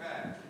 Amen.